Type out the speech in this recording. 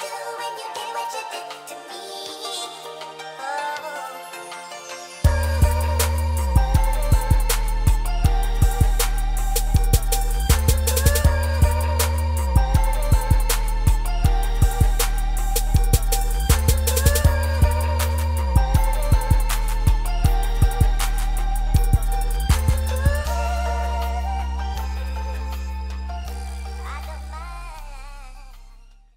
do when you get what you did to me.